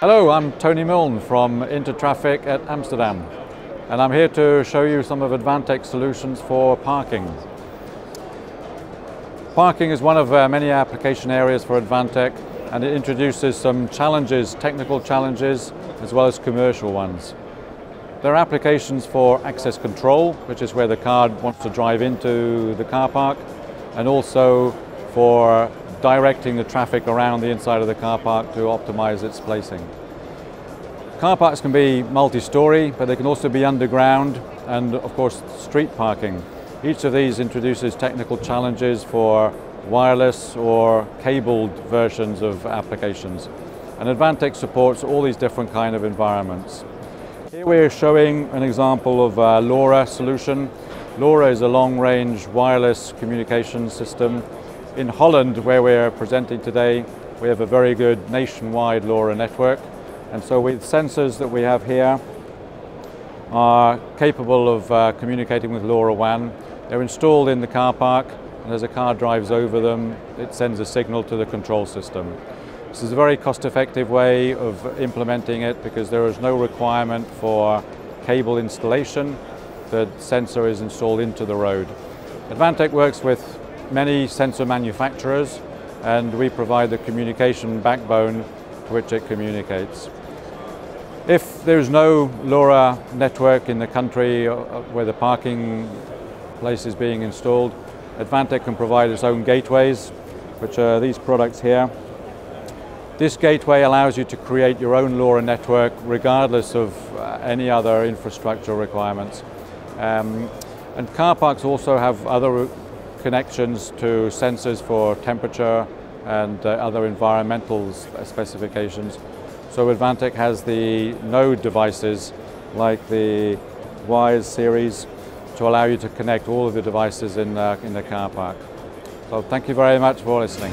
Hello, I'm Tony Milne from Intertraffic at Amsterdam and I'm here to show you some of Advantech solutions for parking. Parking is one of uh, many application areas for Advantech and it introduces some challenges, technical challenges as well as commercial ones. There are applications for access control, which is where the car wants to drive into the car park, and also for directing the traffic around the inside of the car park to optimize its placing. Car parks can be multi-story, but they can also be underground and of course street parking. Each of these introduces technical challenges for wireless or cabled versions of applications. And Advantech supports all these different kind of environments. Here we're showing an example of a LoRa solution. LoRa is a long-range wireless communication system. In Holland, where we're presenting today, we have a very good nationwide LoRa network. And so with sensors that we have here are capable of uh, communicating with LoRaWAN. They're installed in the car park and as a car drives over them, it sends a signal to the control system. This is a very cost-effective way of implementing it because there is no requirement for cable installation. The sensor is installed into the road. Advantech works with many sensor manufacturers and we provide the communication backbone to which it communicates. If there's no LoRa network in the country uh, where the parking place is being installed, Advantech can provide its own gateways, which are these products here. This gateway allows you to create your own LoRa network regardless of uh, any other infrastructure requirements. Um, and car parks also have other connections to sensors for temperature and uh, other environmental specifications. So Advantech has the node devices like the WISE series to allow you to connect all of the devices in, uh, in the car park. So thank you very much for listening.